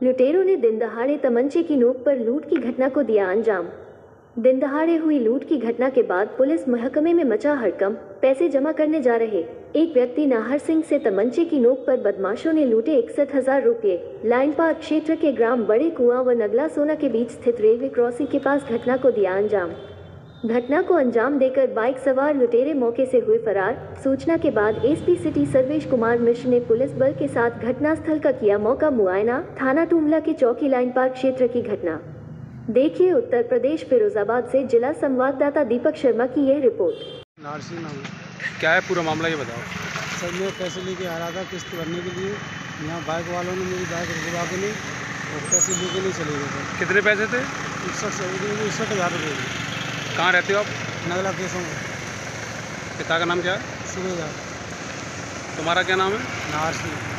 लुटेरों ने दिन दहाड़े तमंचे की नोक पर लूट की घटना को दिया अंजाम। दिन दहाड़े हुई लूट की घटना के बाद पुलिस महकमे में मचा हड़कम, पैसे जमा करने जा रहे। एक व्यक्ति नाहर सिंह से तमंचे की नोक पर बदमाशों ने लूटे इकसठ हज़ार रूपए लाइन पार्क क्षेत्र के ग्राम बड़े कुआँ व नगला सोना के बीच स्थित रेलवे क्रॉसिंग के पास घटना को दिया अंजाम। घटना को अंजाम देकर बाइक सवार लुटेरे मौके से हुए फरार। सूचना के बाद एसपी सिटी सर्वेश कुमार मिश्र ने पुलिस बल के साथ घटनास्थल का किया मौका मुआयना थाना टूमला के चौकी लाइन पार्क क्षेत्र की घटना। देखिए उत्तर प्रदेश फिरोजाबाद से जिला संवाददाता दीपक शर्मा की यह रिपोर्ट। क्या है पूरा मामला ये बताओ। सर मैं पैसे लेके आ रहा था किस्त भरने के लिए। यहाँ बाइक वालों ने मेरी बाइक रुकवा के ली और पैसे लेके नहीं चले गए। कितने पैसे थे? इकसठ सौ इकसठ हज़ार रुपये। कहाँ रहते हो आप? नगला केसों में पिता का नाम क्या है? सुबह तुम्हारा क्या नाम है? नार सिंह